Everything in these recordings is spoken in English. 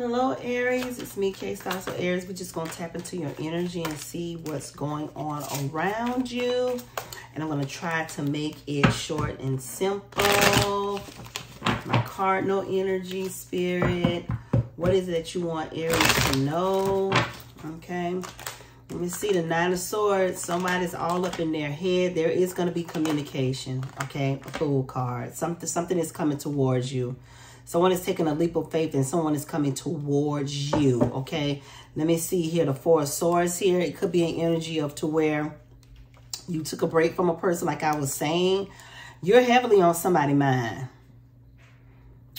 Hello, Aries. It's me, K Style. So, Aries, we're just going to tap into your energy and see what's going on around you. And I'm going to try to make it short and simple. My cardinal energy, spirit. What is it that you want Aries to know? Okay. Let me see the Nine of Swords. Somebody's all up in their head. There is going to be communication. Okay. A Fool card. Something, something is coming towards you. Someone is taking a leap of faith and someone is coming towards you, okay? Let me see here, the Four of Swords here. It could be an energy of to where you took a break from a person, like I was saying. You're heavily on somebody's mind,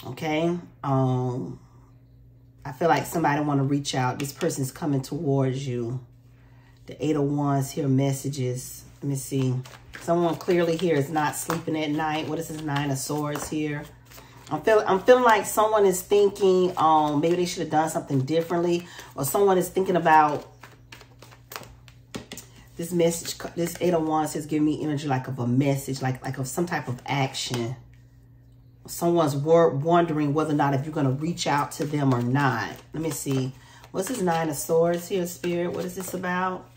okay? Um, I feel like somebody want to reach out. This person's coming towards you. The Eight of Wands here, messages. Let me see. Someone clearly here is not sleeping at night. What is this Nine of Swords here? I'm feeling I'm feeling like someone is thinking um maybe they should have done something differently or someone is thinking about this message this eight of wands is giving me energy like of a message like like of some type of action. Someone's wondering whether or not if you're going to reach out to them or not. Let me see. What's this nine of swords here spirit? What is this about?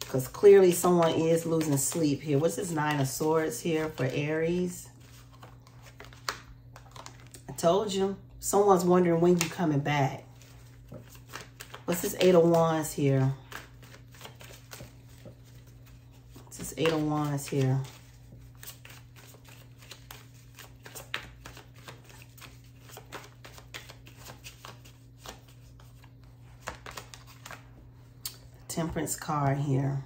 Because clearly someone is losing sleep here. What's this nine of swords here for aries Told you. Someone's wondering when you coming back. What's this Eight of Wands here? What's this Eight of Wands here? Temperance card here.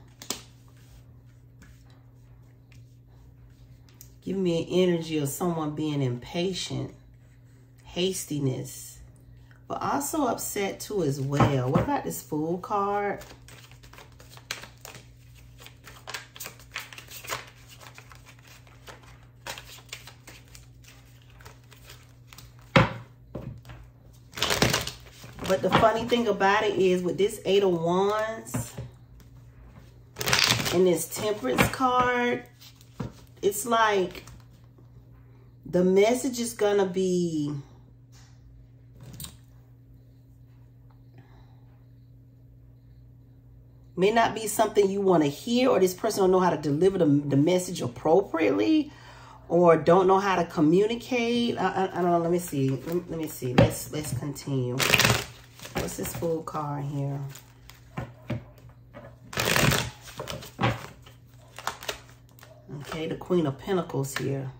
Give me an energy of someone being impatient hastiness, but also upset too as well. What about this Fool card? But the funny thing about it is with this Eight of Wands and this Temperance card, it's like the message is going to be may not be something you want to hear or this person don't know how to deliver the, the message appropriately or don't know how to communicate. I, I, I don't know. Let me see. Let me, let me see. Let's, let's continue. What's this Fool card here? Okay, the Queen of Pentacles here.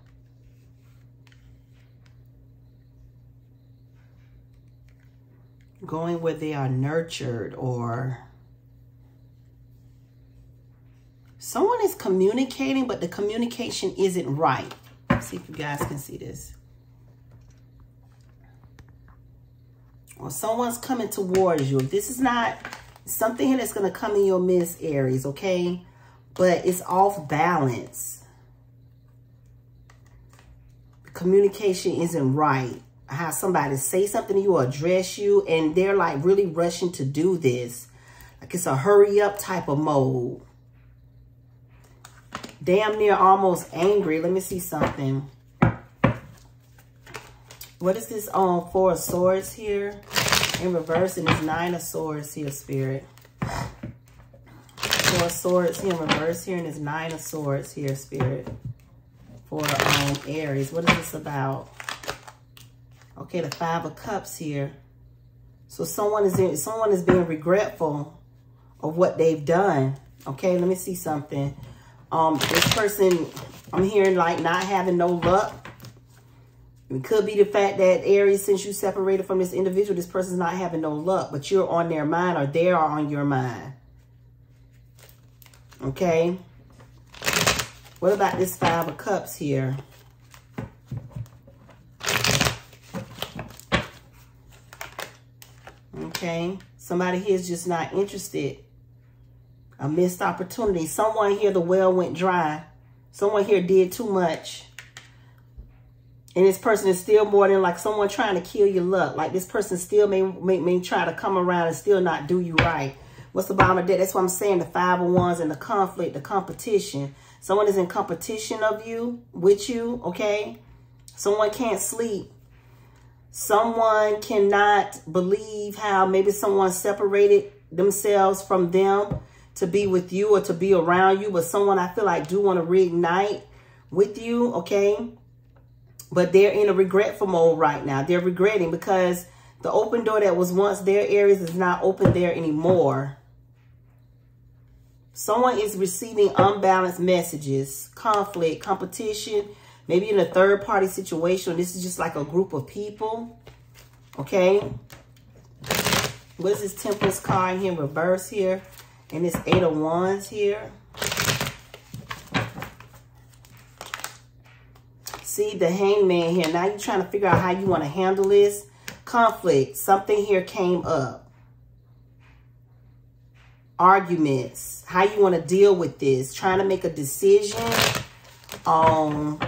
Going where they are nurtured or Someone is communicating, but the communication isn't right. Let's see if you guys can see this. Or someone's coming towards you. This is not something that's going to come in your midst, Aries, okay? But it's off balance. Communication isn't right. Have somebody say something to you or address you, and they're like really rushing to do this. Like it's a hurry up type of mode damn near almost angry. Let me see something. What is this on um, Four of Swords here? In reverse, and it's Nine of Swords here, Spirit. Four of Swords here in reverse here, and it's Nine of Swords here, Spirit. For um, Aries. What is this about? Okay, the Five of Cups here. So someone is in, someone is being regretful of what they've done. Okay, let me see something. Um, this person, I'm hearing like not having no luck. It could be the fact that Aries, since you separated from this individual, this person's not having no luck, but you're on their mind or they are on your mind. Okay. What about this Five of Cups here? Okay. Somebody here is just not interested a missed opportunity. Someone here, the well went dry. Someone here did too much. And this person is still more than like someone trying to kill your luck. Like this person still may, may, may try to come around and still not do you right. What's the bottom of that? That's what I'm saying. The five of wands and the conflict, the competition. Someone is in competition of you, with you, okay? Someone can't sleep. Someone cannot believe how maybe someone separated themselves from them to be with you or to be around you, but someone I feel like do want to reignite with you, okay? But they're in a regretful mode right now. They're regretting because the open door that was once their Aries is not open there anymore. Someone is receiving unbalanced messages, conflict, competition, maybe in a third party situation. This is just like a group of people. Okay. What is this Temperance card here reverse here? And this Eight of Wands here. See the hangman here. Now you're trying to figure out how you want to handle this. Conflict. Something here came up. Arguments. How you want to deal with this. Trying to make a decision. Um,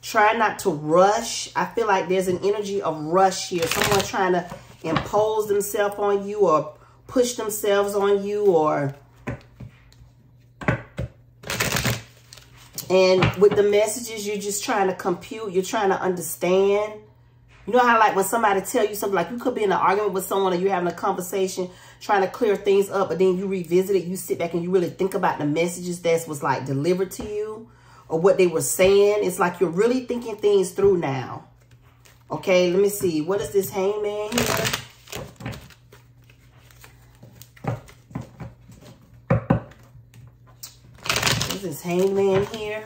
try not to rush. I feel like there's an energy of rush here. Someone trying to impose themselves on you or push themselves on you or and with the messages you're just trying to compute you're trying to understand. You know how like when somebody tell you something like you could be in an argument with someone or you're having a conversation trying to clear things up but then you revisit it you sit back and you really think about the messages that was like delivered to you or what they were saying. It's like you're really thinking things through now. Okay let me see. What is this? Hangman here this hangman here.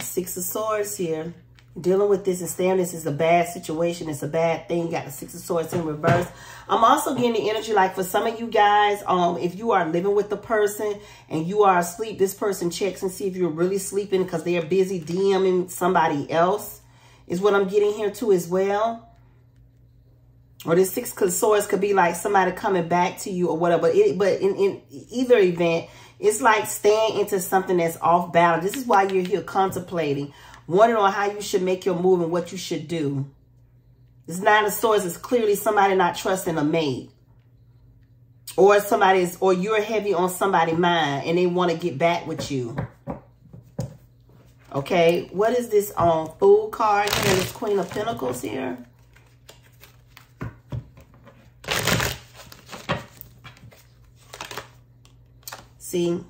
Six of Swords here. Dealing with this and staying this is a bad situation. It's a bad thing. You got the Six of Swords in reverse. I'm also getting the energy like for some of you guys, um, if you are living with the person and you are asleep, this person checks and see if you're really sleeping because they are busy DMing somebody else is what I'm getting here too as well. Or this Six of Swords could be like somebody coming back to you or whatever. It, but in, in either event, it's like staying into something that's off balance. This is why you're here contemplating, wondering on how you should make your move and what you should do. This Nine of Swords is clearly somebody not trusting a mate. Or somebody's, or you're heavy on somebody's mind and they want to get back with you. Okay, what is this on um, card here? Queen of Pentacles here. See,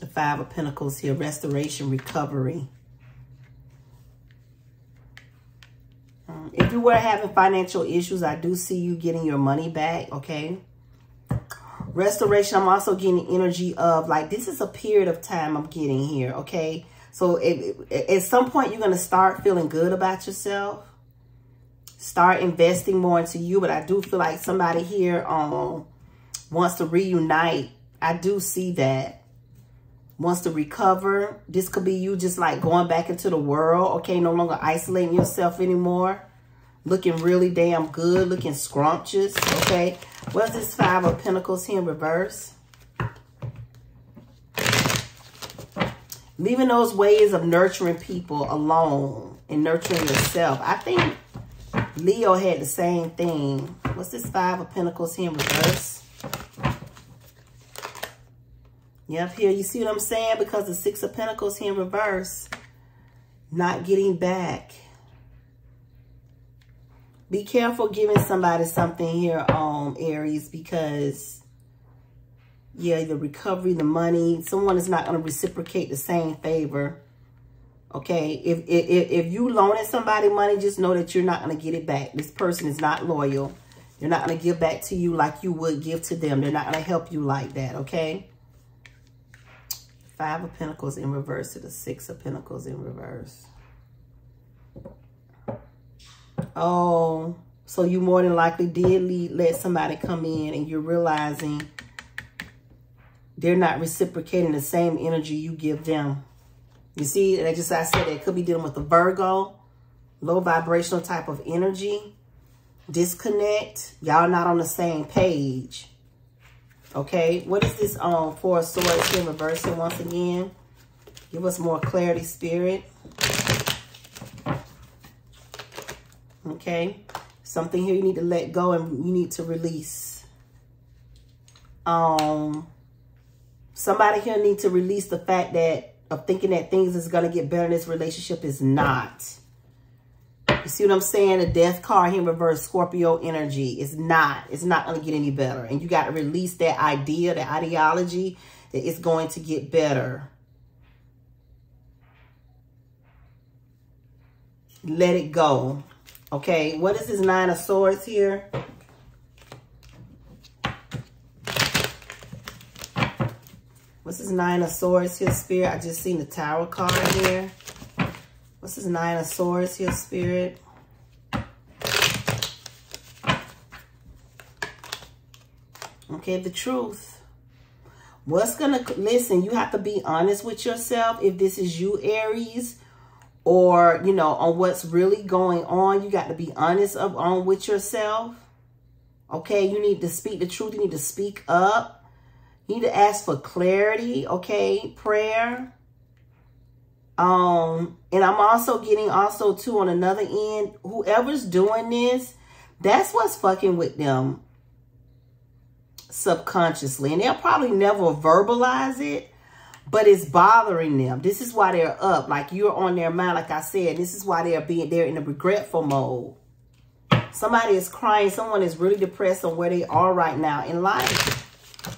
the Five of Pentacles here, restoration, recovery. Um, if you were having financial issues, I do see you getting your money back, okay? Restoration, I'm also getting energy of, like, this is a period of time I'm getting here, okay? So it, it, at some point, you're going to start feeling good about yourself. Start investing more into you. But I do feel like somebody here um, wants to reunite I do see that. Wants to recover. This could be you just like going back into the world. Okay, no longer isolating yourself anymore. Looking really damn good. Looking scrumptious. Okay. What's this Five of Pentacles here in reverse? Leaving those ways of nurturing people alone and nurturing yourself. I think Leo had the same thing. What's this Five of Pentacles here in reverse? Yep, here you see what I'm saying? Because the Six of Pentacles here in reverse, not getting back. Be careful giving somebody something here, um, Aries, because, yeah, the recovery, the money, someone is not going to reciprocate the same favor. Okay, if, if, if you loaning somebody money, just know that you're not going to get it back. This person is not loyal. They're not going to give back to you like you would give to them. They're not going to help you like that, okay? Five of Pentacles in reverse to the Six of Pentacles in reverse. Oh, so you more than likely did lead, let somebody come in and you're realizing they're not reciprocating the same energy you give them. You see, and I just I said it could be dealing with a Virgo, low vibrational type of energy, disconnect. Y'all not on the same page. Okay, what is this um, Four of Swords here reversing once again? Give us more clarity, Spirit. Okay, something here you need to let go and you need to release. Um, Somebody here need to release the fact that of thinking that things is going to get better in this relationship is not. See what I'm saying? The death card in reverse, Scorpio energy. It's not. It's not going to get any better. And you got to release that idea, that ideology that it's going to get better. Let it go. Okay, what is this Nine of Swords here? What's this Nine of Swords here, Spirit? I just seen the Tower card here. This Nine of Swords here, Spirit? Okay, the truth. What's going to, listen, you have to be honest with yourself. If this is you, Aries, or, you know, on what's really going on. You got to be honest of, on with yourself. Okay, you need to speak the truth. You need to speak up. You need to ask for clarity, okay? Prayer. Um, and I'm also getting also too on another end, whoever's doing this, that's what's fucking with them subconsciously. And they'll probably never verbalize it, but it's bothering them. This is why they're up. Like you're on their mind, like I said. This is why they're being they're in a regretful mode. Somebody is crying. Someone is really depressed on where they are right now in life.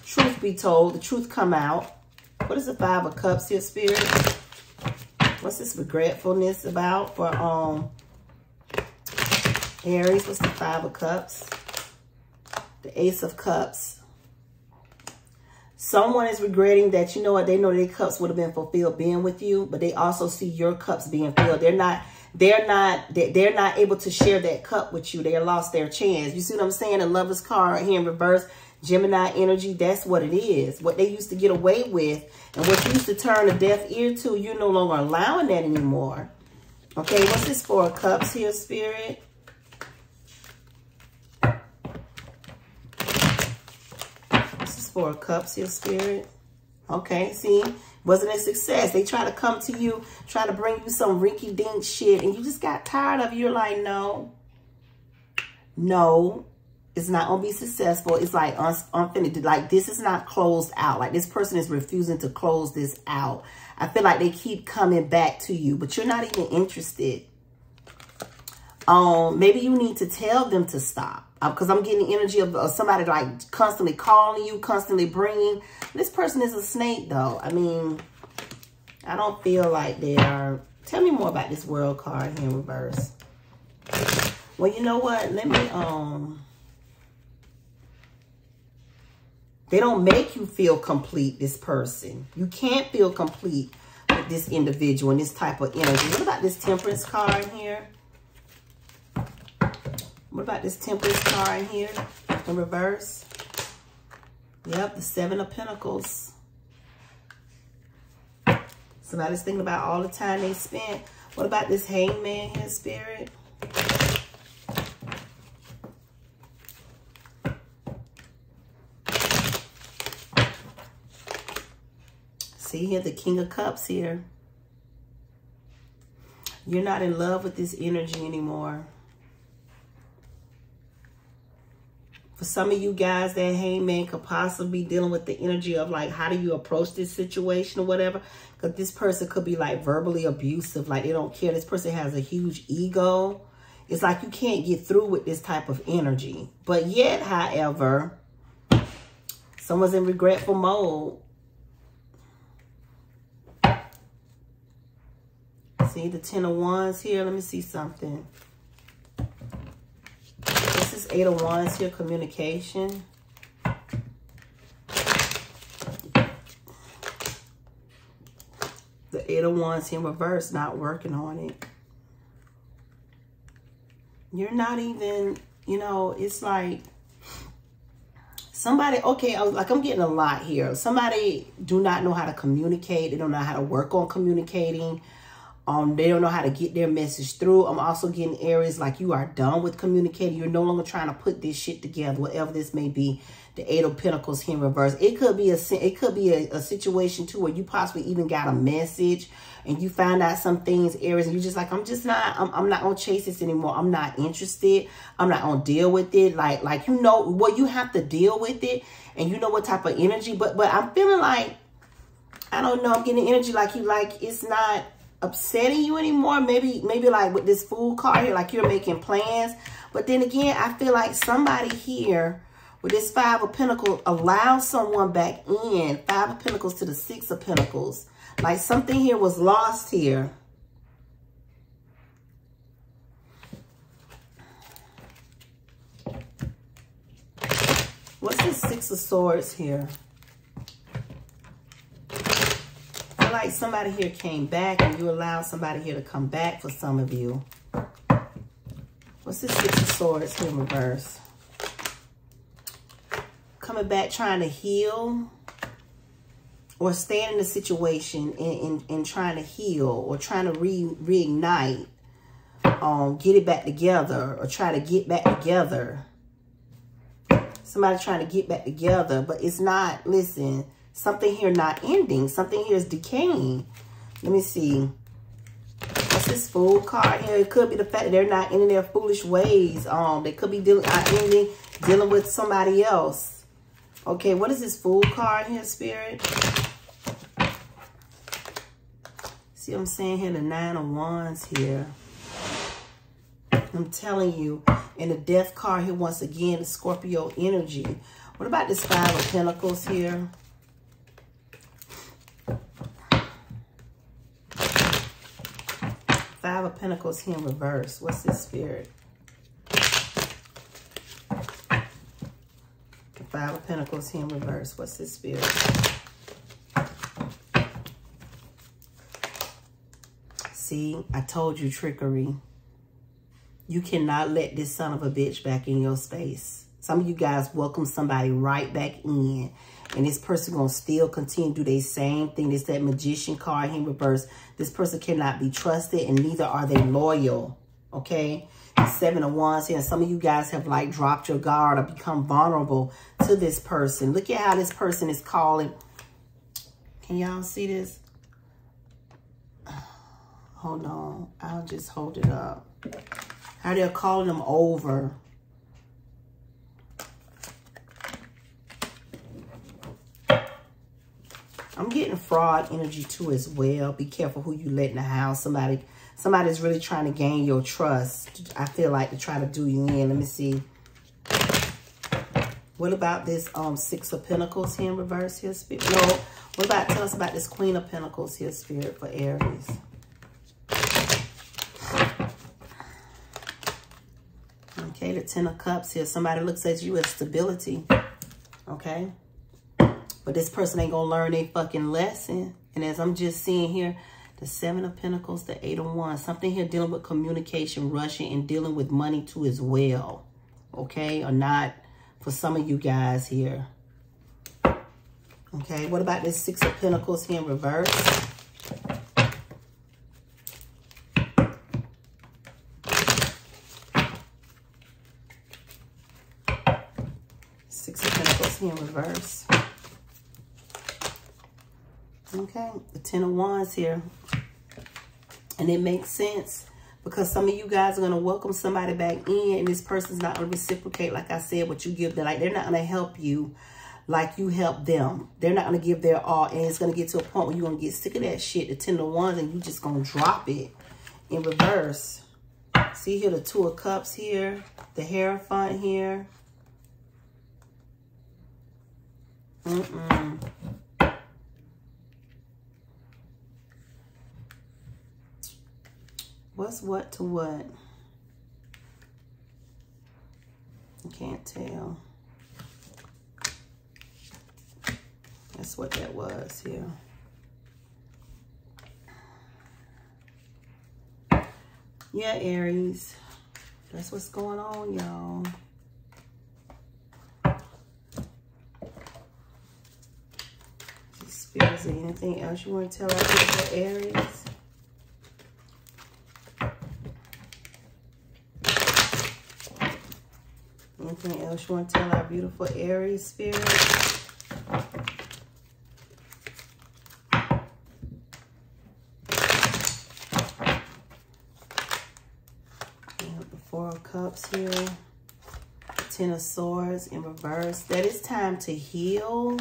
Truth be told, the truth come out. What is the Five of Cups here, Spirit? What's this regretfulness about for um Aries? What's the Five of Cups? The Ace of Cups. Someone is regretting that, you know what, they know their cups would have been fulfilled being with you, but they also see your cups being filled. They're not, they're not, they're not able to share that cup with you. They lost their chance. You see what I'm saying? The lover's card here in reverse, Gemini energy, that's what it is. What they used to get away with and what you used to turn a deaf ear to, you're no longer allowing that anymore. Okay, what's this for? Cups here, Spirit? Four of Cups, your spirit. Okay, see? Wasn't a success. They try to come to you, try to bring you some rinky-dink shit, and you just got tired of it. You're like, no. No. It's not going to be successful. It's like unfinished. Like, this is not closed out. Like, this person is refusing to close this out. I feel like they keep coming back to you, but you're not even interested. Um, maybe you need to tell them to stop because I'm getting the energy of, of, somebody like constantly calling you, constantly bringing. This person is a snake, though. I mean, I don't feel like they are. Tell me more about this world card here in reverse. Well, you know what? Let me, um, they don't make you feel complete, this person. You can't feel complete with this individual and this type of energy. What about this temperance card here? What about this Temperance card here in reverse? Yep, the Seven of Pentacles. Somebody's thinking about all the time they spent. What about this Hangman here, Spirit? See here, the King of Cups here. You're not in love with this energy anymore. For some of you guys, that hangman could possibly be dealing with the energy of like, how do you approach this situation or whatever? Because this person could be like verbally abusive. Like they don't care. This person has a huge ego. It's like you can't get through with this type of energy. But yet, however, someone's in regretful mode. See the Ten of Wands here. Let me see something. This is Eight of Wands here, communication. The Eight of Wands in reverse, not working on it. You're not even, you know, it's like somebody, okay, I was like, I'm getting a lot here. Somebody do not know how to communicate. They don't know how to work on communicating. Um, they don't know how to get their message through. I'm also getting Aries like you are done with communicating. You're no longer trying to put this shit together, whatever this may be. The Eight of Pentacles here in reverse. It could be a it could be a, a situation too where you possibly even got a message and you find out some things, Aries, and you're just like, I'm just not, I'm, I'm not gonna chase this anymore. I'm not interested. I'm not gonna deal with it. Like, like you know, well, you have to deal with it, and you know what type of energy. But, but I'm feeling like, I don't know. I'm getting energy like you like it's not upsetting you anymore. Maybe, maybe like with this fool card here, like you're making plans. But then again, I feel like somebody here with this Five of Pentacles allows someone back in. Five of Pentacles to the Six of Pentacles. Like something here was lost here. What's this Six of Swords here? I feel like somebody here came back and you allowed somebody here to come back for some of you. What's this Six of Swords here in reverse? Coming back trying to heal or staying in a situation and, and, and trying to heal or trying to re, reignite, um, get it back together or try to get back together somebody trying to get back together, but it's not, listen, something here not ending. Something here is decaying. Let me see. What's this fool card here? It could be the fact that they're not in their foolish ways. Um, They could be dealing, uh, ending, dealing with somebody else. Okay, what is this fool card here, Spirit? See what I'm saying here? The Nine of Wands here. I'm telling you, and the death card here once again, the Scorpio energy. What about this Five of Pentacles here? Five of Pentacles here in reverse. What's this spirit? The Five of Pentacles here in reverse. What's this spirit? See, I told you trickery. You cannot let this son of a bitch back in your space. Some of you guys welcome somebody right back in. And this person going to still continue to do the same thing. It's that magician card in reverse. This person cannot be trusted and neither are they loyal. Okay? Seven of Wands here. Some of you guys have like dropped your guard or become vulnerable to this person. Look at how this person is calling. Can y'all see this? Hold on. I'll just hold it up how they're calling them over. I'm getting fraud energy too as well. Be careful who you let in the house. Somebody, somebody's really trying to gain your trust. I feel like to try to do you in. Let me see. What about this um Six of Pentacles here in reverse here, Spirit? No. What about, tell us about this Queen of Pentacles here, Spirit, for Aries. Okay, the Ten of Cups here. Somebody looks at you as stability. Okay? But this person ain't to learn a fucking lesson. And as I'm just seeing here, the Seven of Pentacles, the Eight of Wands. Something here dealing with communication, rushing, and dealing with money too as well. Okay? Or not for some of you guys here. Okay, what about this Six of Pentacles here in reverse? Six of Pentacles here in reverse. Okay, the Ten of Wands here. And it makes sense because some of you guys are going to welcome somebody back in and this person's not going to reciprocate, like I said, what you give them. Like, they're not going to help you like you help them. They're not going to give their all. And it's going to get to a point where you're going to get sick of that shit, the Ten of Wands, and you just going to drop it in reverse. See here, the Two of Cups here, the Hierophant here, Mm-mm. What's what to what? I can't tell. That's what that was here. Yeah, Aries. That's what's going on, y'all. There anything else you want to tell us beautiful Aries? Anything else you want to tell our beautiful Aries spirit? Four of Cups here. Ten of Swords in reverse. That is time to heal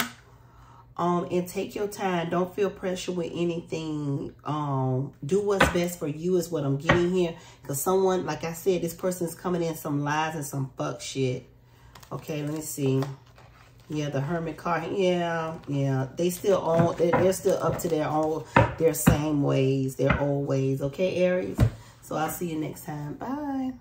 Um, and take your time. Don't feel pressure with anything. Um, do what's best for you is what I'm getting here. Because someone, like I said, this person is coming in some lies and some fuck shit. Okay, let me see. Yeah, the hermit card. Yeah, yeah. They still own. They're still up to their own, their same ways, their old ways. Okay, Aries. So I'll see you next time. Bye.